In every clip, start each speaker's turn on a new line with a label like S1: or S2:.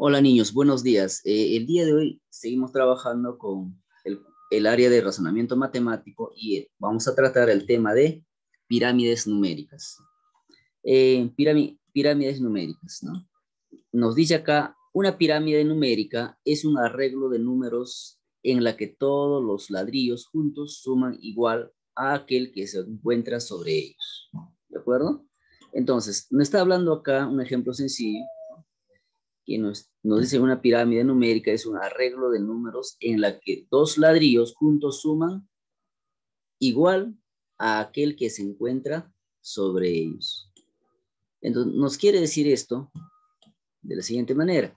S1: Hola niños, buenos días. Eh, el día de hoy seguimos trabajando con el, área de razonamiento matemático y eh, vamos a tratar el tema de pirámides numéricas. Eh, pirámides numéricas, ¿no? Nos dice acá, una pirámide numérica es un arreglo de números en la que todos los ladrillos juntos suman igual a aquel que se encuentra sobre ellos. ¿De acuerdo? Entonces, nos está hablando acá un ejemplo sencillo que nos, dice una pirámide numérica es un arreglo de números en la que dos ladrillos juntos suman igual a aquel que se encuentra sobre ellos. Entonces, nos quiere decir esto de la siguiente manera.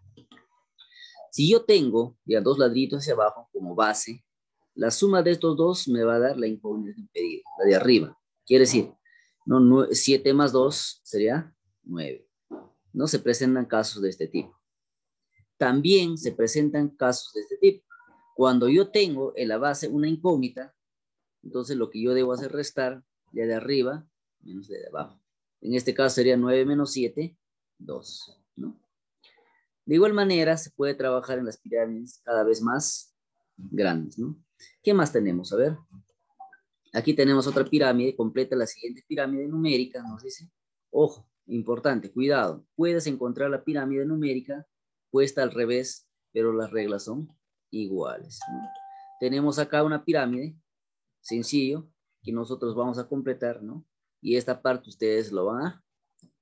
S1: Si yo tengo ya dos ladrillos hacia abajo como base, la suma de estos dos me va a dar la incógnita impedida, la de arriba. Quiere decir, no, 7 más 2 sería 9. No se presentan casos de este tipo. También se presentan casos de este tipo. Cuando yo tengo en la base una incógnita, entonces lo que yo debo hacer es restar de, arriba menos de, de abajo. En este caso sería 9 menos 7, 2. ¿no? De igual manera, se puede trabajar en las pirámides cada vez más grandes. ¿no? ¿Qué más tenemos? A ver. Aquí tenemos otra pirámide, completa la siguiente pirámide numérica, nos dice. Ojo, importante, cuidado. Puedes encontrar la pirámide numérica puesta al revés, pero las reglas son iguales. Tenemos acá una pirámide, sencillo, que nosotros vamos a completar, ¿no? Y esta parte ustedes lo van a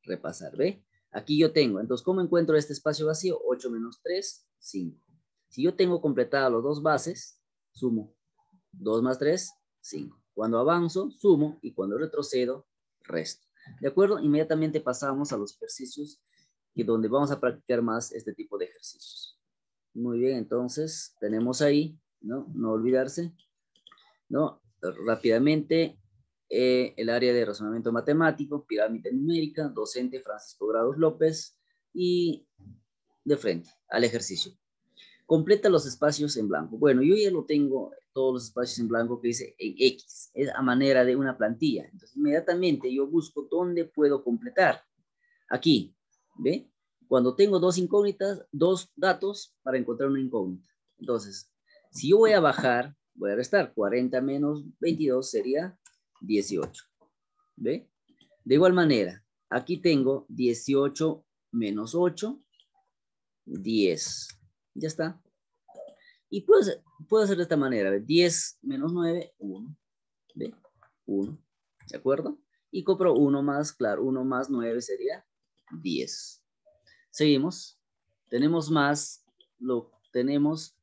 S1: repasar, ¿ve? Aquí yo tengo, entonces, ¿cómo encuentro este espacio vacío? 8 menos 3, 5. Si yo tengo completadas las dos bases, sumo 2 más 3, 5. Cuando avanzo, sumo y cuando retrocedo, resto. ¿De acuerdo? Inmediatamente pasamos a los ejercicios y donde vamos a practicar más este tipo de ejercicios. Muy bien, entonces tenemos ahí, ¿no? No olvidarse, ¿no? Rápidamente, eh, el área de razonamiento matemático, pirámide numérica, docente Francisco Grados López y de frente al ejercicio. Completa los espacios en blanco. Bueno, yo ya lo tengo, todos los espacios en blanco que dice en X, es a manera de una plantilla. Entonces, inmediatamente yo busco dónde puedo completar. Aquí, ¿Ve? Cuando tengo dos incógnitas, dos datos para encontrar una incógnita. Entonces, si yo voy a bajar, voy a restar 40 menos 22 sería 18. ¿Ve? De igual manera, aquí tengo 18 menos 8, 10. Ya está. Y puedo hacer, puedo hacer de esta manera. 10 menos 9, 1. ¿Ve? 1. ¿De acuerdo? Y compro 1 más, claro, 1 más 9 sería 10. Seguimos. Tenemos más, lo tenemos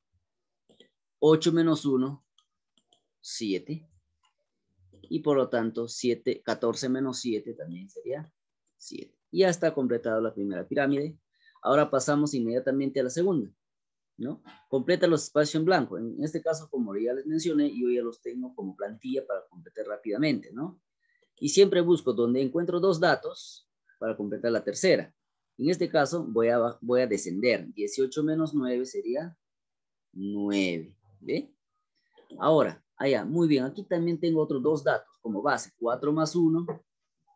S1: 8 menos 1, 7. Y por lo tanto, 7, 14 menos 7 también sería 7. Ya está completada la primera pirámide. Ahora pasamos inmediatamente a la segunda. ¿no? Completa los espacios en blanco. En este caso, como ya les mencioné, yo ya los tengo como plantilla para completar rápidamente, ¿no? Y siempre busco donde encuentro dos datos para completar la tercera. En este caso voy a, voy a descender. 18 menos 9 sería 9. ¿Ve? Ahora, allá, muy bien. Aquí también tengo otros dos datos como base. 4 más 1,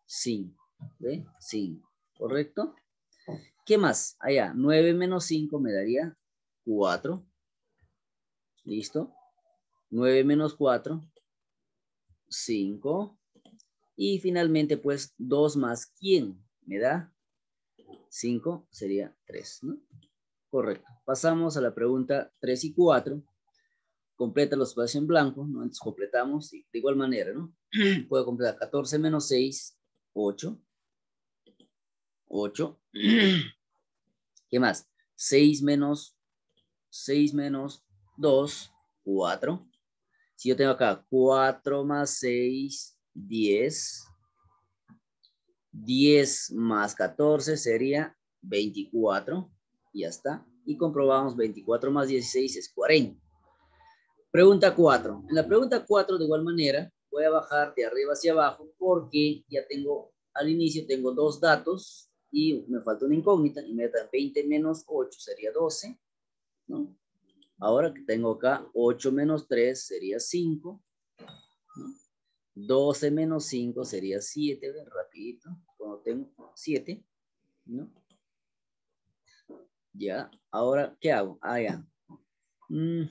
S1: 5. ¿Ve? 5. ¿Correcto? ¿Qué más? Allá, 9 menos 5 me daría 4. ¿Listo? 9 menos 4, 5. Y finalmente, pues, 2 más quién me da 5 sería 3, ¿no? Correcto. Pasamos a la pregunta 3 y 4. Completa los espacios en blanco, ¿no? Entonces completamos de igual manera, ¿no? Puedo completar 14 menos 6, 8. 8. ¿Qué más? 6 menos 6 menos 2, 4. Si yo tengo acá 4 más 6, 10. 10 más 14 sería 24. Ya está. Y comprobamos 24 más 16 es 40. Pregunta 4. En la pregunta 4, de igual manera, voy a bajar de arriba hacia abajo porque ya tengo, al inicio tengo dos datos y me falta una incógnita. Y me da 20 menos 8 sería 12. ¿no? Ahora que tengo acá 8 menos 3 sería 5. 12 menos 5 sería 7, rapidito, cuando tengo 7, ¿no? Ya, ahora, ¿qué hago? Ah, ya. Mm,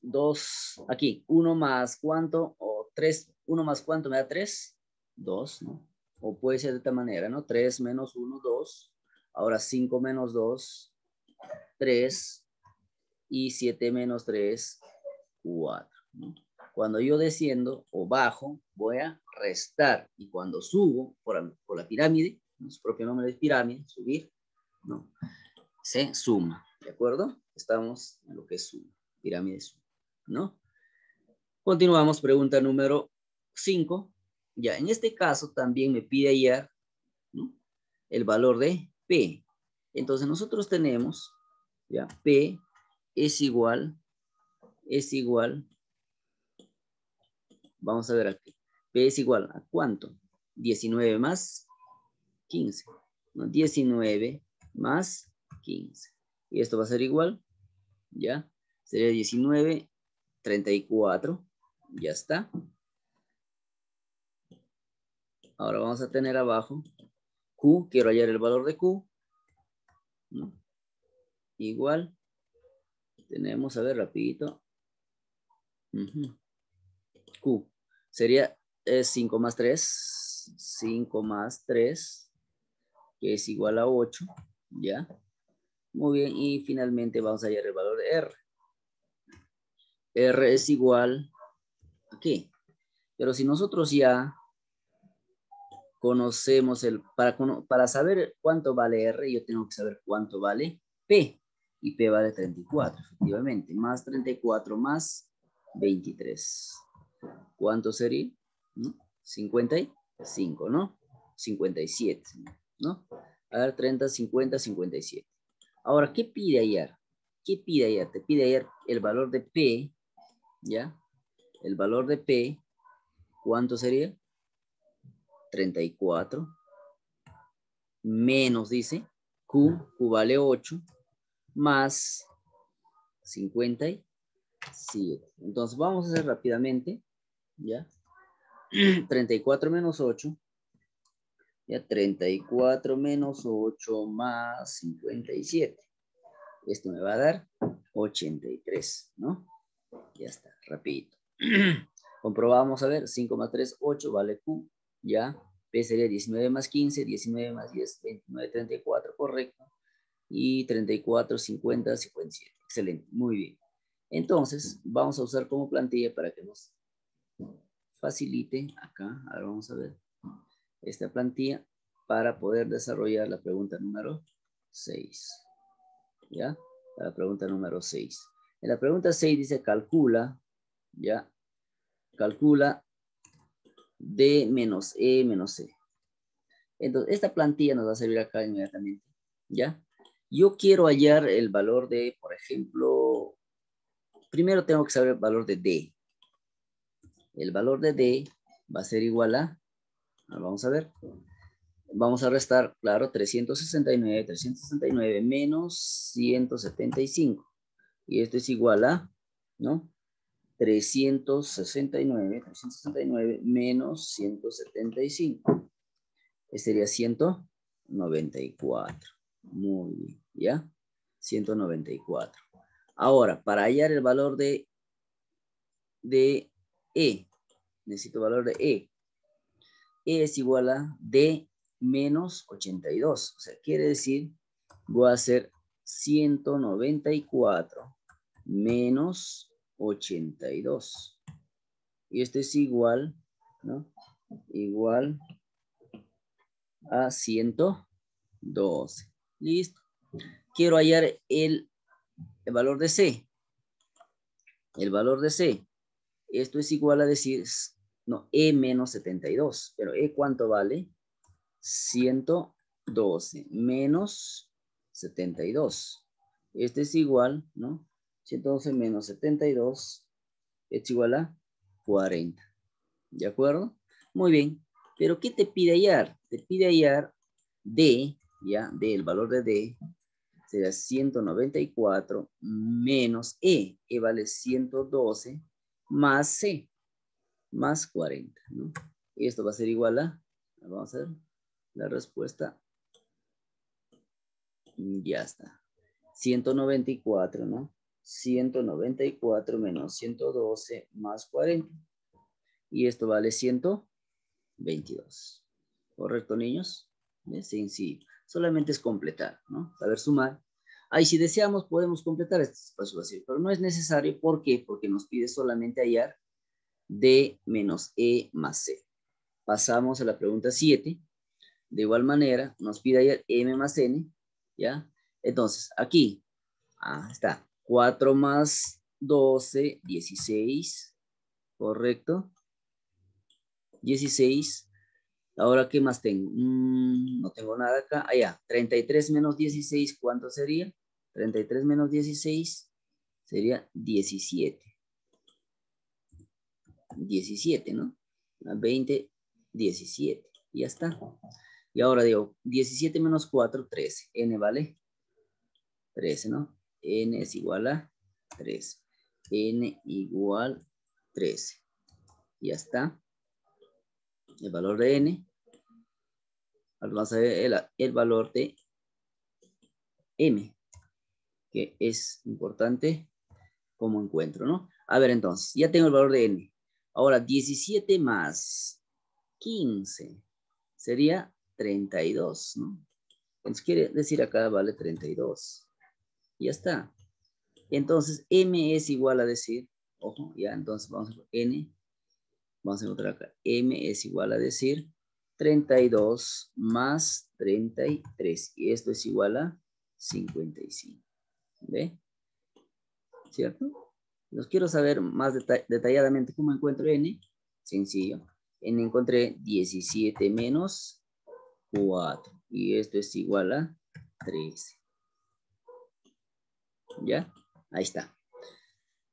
S1: dos, aquí, uno más cuánto, o tres, uno más cuánto me da tres, dos, ¿no? O puede ser de esta manera, ¿no? Tres menos uno, dos. Ahora cinco menos dos, tres. Y siete menos tres, cuatro, ¿no? Cuando yo desciendo o bajo, voy a restar. Y cuando subo por, la pirámide, su propio nombre es pirámide, subir, ¿no? Se suma, ¿de acuerdo? Estamos en lo que es suma, pirámide suma, ¿no? Continuamos, pregunta número 5. Ya, en este caso también me pide hallar ¿no? el valor de P. Entonces nosotros tenemos, ya, P es igual, es igual, vamos a ver aquí, P es igual a cuánto? 19 más 15. ¿no? 19 más 15. Y esto va a ser igual, ¿ya? Sería 19, 34, ya está. Ahora vamos a tener abajo Q, quiero hallar el valor de Q. ¿no? Igual, tenemos, a ver, rapidito. Q, sería 5 más 3, 5 más 3, que es igual a 8, ¿ya? Muy bien, y finalmente vamos a hallar el valor de R. R es igual a qué? Pero si nosotros ya conocemos el, para, para saber cuánto vale R, yo tengo que saber cuánto vale P. Y P vale 34, efectivamente. Más 34 más 23. ¿Cuánto sería? 55, ¿no? 57. ¿no? A ver, 30, 50, 57. Ahora, ¿qué pide hallar? ¿Qué pide hallar? Te pide hallar el valor de P, ¿ya? El valor de P, ¿cuánto sería? 34. Menos, dice, Q, Q vale 8, más 57. Entonces, vamos a hacer rápidamente, ¿ya? 34 menos 8 ya 34 menos 8 más 57. Esto me va a dar 83, ¿no? Ya está, rapidito. Comprobamos, a ver, 5 más 3, 8, vale Q, ya. P sería 19 más 15, 19 más 10, 29, 34, correcto. Y 34, 50, 57. Excelente, muy bien. Entonces, vamos a usar como plantilla para que nos facilite acá. Ahora vamos a ver esta plantilla para poder desarrollar la pregunta número 6. ¿Ya? La pregunta número 6. En la pregunta 6 dice calcula, ¿ya? Calcula D menos E menos C. Entonces, esta plantilla nos va a servir acá inmediatamente, ¿ya? Yo quiero hallar el valor de, por ejemplo, primero tengo que saber el valor de D. El valor de D va a ser igual a Vamos a ver. Vamos a restar, claro, 369, 369 menos 175. Y esto es igual a, ¿no? 369, 369 menos 175. Este sería 194. Muy bien, ¿ya? 194. Ahora, para hallar el valor de, de E, necesito valor de E. E es igual a D menos 82. O sea, quiere decir, voy a hacer 194 menos 82. Y esto es igual, ¿no? Igual a 112. Listo. Quiero hallar el, el valor de C. El valor de C. Esto es igual a decir no, E menos 72. Pero E cuánto vale? 112 menos 72. Este es igual, ¿no? 112 menos 72 es igual a 40. ¿De acuerdo? Muy bien. Pero ¿qué te pide hallar? Te pide hallar D, ya, D, el valor de D, será 194 menos E. E vale 112 más C más 40, ¿no? Y esto va a ser igual a, vamos a ver, la respuesta, ya está. 194, ¿no? 194 menos 112 más 40. Y esto vale 122. ¿Correcto, niños? Es sencillo. Solamente es completar, ¿no? Saber sumar. Ahí, si deseamos, podemos completar este espacio vacío, pero no es necesario. ¿Por qué? Porque nos pide solamente hallar D menos E más C. Pasamos a la pregunta 7. De igual manera, nos pide hallar M más N, ¿ya? Entonces, aquí, ah, está, 4 más 12, 16, ¿correcto? 16. Ahora, ¿qué más tengo? Mm, no tengo nada acá. Allá, ah, 33 menos 16, ¿cuánto sería? 33 menos 16 sería 17. 17, ¿no? 20, 17. Ya está. Y ahora digo, 17 menos 4, 13. N vale 13, ¿no? N es igual a 13. N igual 13. Ya está. El valor de N. Vamos a ver el, valor de M, que es importante como encuentro, ¿no? A ver, entonces, ya tengo el valor de N. Ahora, 17 más 15 sería 32, ¿no? Entonces quiere decir acá vale 32. Ya está. Entonces, M es igual a decir, ojo, ya, entonces vamos a N, vamos a encontrar acá, M es igual a decir 32 más 33, y esto es igual a 55. ¿Ve? ¿Cierto? Los quiero saber más detalladamente cómo encuentro N. Sencillo. N encontré 17 menos 4. Y esto es igual a 13. ¿Ya? Ahí está.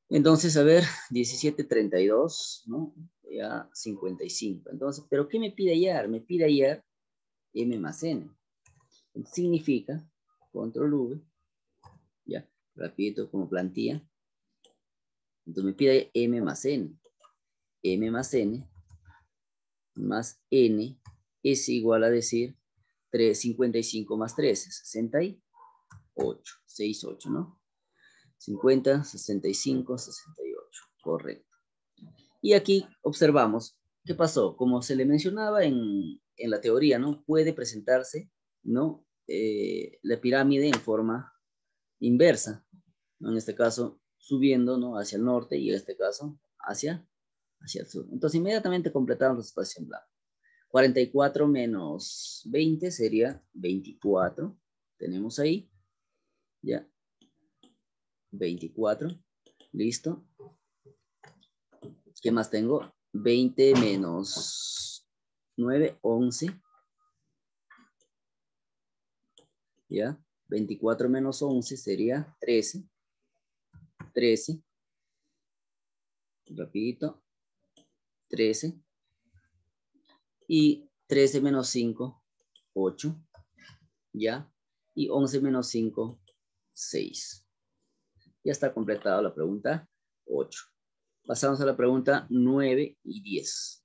S1: Entonces, a ver, 17, 32, ¿no? Ya 55. Entonces, ¿pero qué me pide hallar? Me pide hallar M más N. Significa, control V, ya, repito como plantilla. Entonces me pide M más N. M más N más N es igual a decir 3, 55 más 13, 68, 68, ¿no? 50, 65, 68, correcto. Y aquí observamos, ¿qué pasó? Como se le mencionaba en, en la teoría, ¿no? Puede presentarse, ¿no? Eh, la pirámide en forma inversa, ¿no? En este caso, subiendo, ¿no? Hacia el norte y en este caso, hacia, hacia el sur. Entonces, inmediatamente completamos la espacio en blanco. 44 menos 20 sería 24. Tenemos ahí. Ya. 24. Listo. ¿Qué más tengo? 20 menos 9, 11. ¿Ya? 24 menos 11 sería 13. 13. Rapidito. 13. Y 13 menos 5, 8. ¿Ya? Y 11 menos 5, 6. Ya está completada la pregunta 8. Pasamos a la pregunta 9 y 10.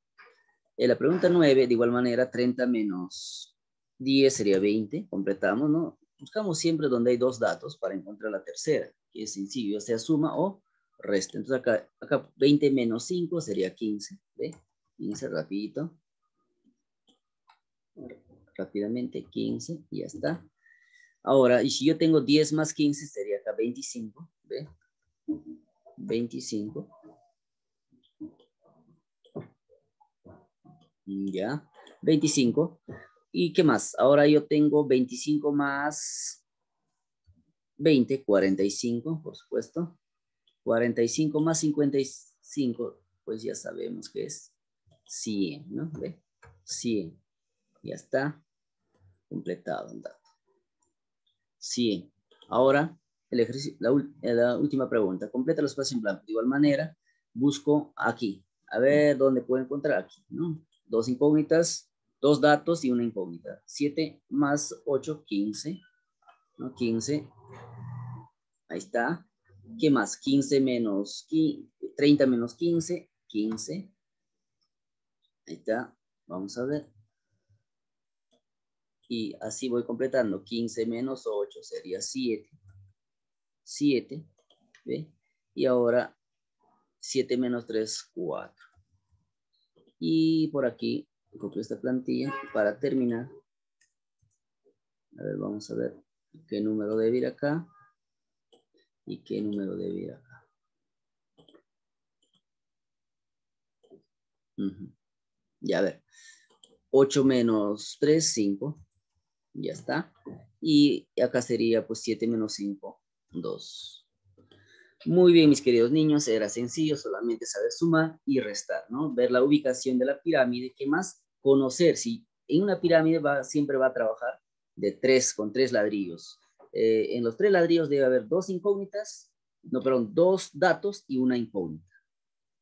S1: En la pregunta 9, de igual manera, 30 menos 10 sería 20. Completamos, ¿no? Buscamos siempre donde hay dos datos para encontrar la tercera, que es sencillo, sea suma o resta. Entonces acá, acá 20 menos 5 sería 15. ¿Ve? 15 rapidito. Rápidamente 15 y ya está. Ahora, y si yo tengo 10 más 15 sería acá 25. 25. Ya, 25. ¿Y qué más? Ahora yo tengo 25 más 20, 45, por supuesto. 45 más 55, pues ya sabemos que es 100, ¿no? ¿Ve? 100. Ya está completado el dato. 100. Ahora, el ejercicio, eh, la, última pregunta. Completa los espacio en blanco. De igual manera, busco aquí. A ver dónde puedo encontrar aquí, ¿no? Dos incógnitas, dos datos y una incógnita. 7 más 8, 15. ¿no? 15. Ahí está. ¿Qué más? 15 menos 30 menos 15, 15. Ahí está. Vamos a ver. Y así voy completando. 15 menos 8 sería 7. 7. ¿Ve? Y ahora 7 menos 3, 4. Y por aquí copio esta plantilla para terminar. A ver, vamos a ver qué número debe ir acá y qué número debe ir acá. Ya a ver. 8 menos 3, 5. Ya está. Y acá sería pues 7 menos 5, 2. Muy bien, mis queridos niños, era sencillo solamente saber sumar y restar, ¿no? Ver la ubicación de la pirámide, ¿qué más? Conocer si en una pirámide va, siempre va a trabajar de tres, con tres ladrillos. Eh, en los tres ladrillos debe haber dos incógnitas, no, perdón, dos datos y una incógnita.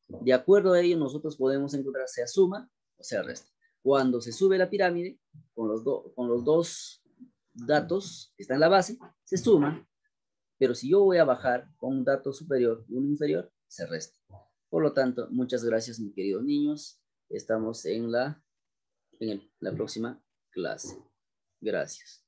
S1: De acuerdo a ello, nosotros podemos encontrar sea suma o sea resta. Cuando se sube la pirámide, con los, con los dos datos que están en la base, se suma pero si yo voy a bajar con un dato superior y uno inferior, se resta. Por lo tanto, muchas gracias, mis queridos niños. Estamos en la, en la próxima clase. Gracias.